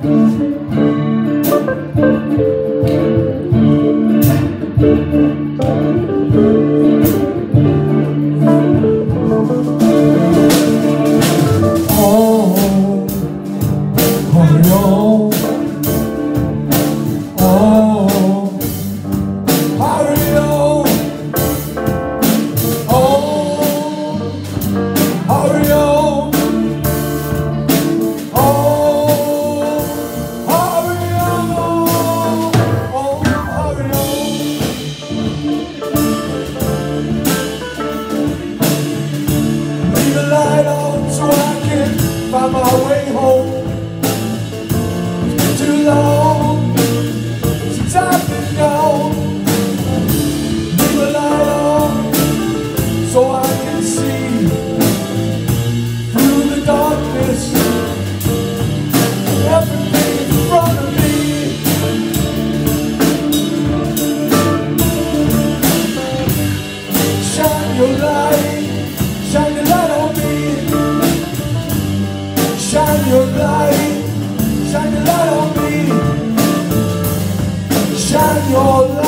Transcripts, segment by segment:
thank you. light on so I can find my way home. It's been too long since I've been gone. Leave a light on so I can see through the darkness. Everything in front of me. Shine your light shine your light.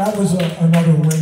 That was a, another winner.